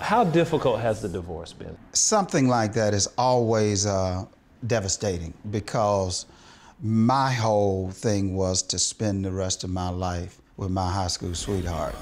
How difficult has the divorce been? Something like that is always uh, devastating because my whole thing was to spend the rest of my life with my high school sweetheart.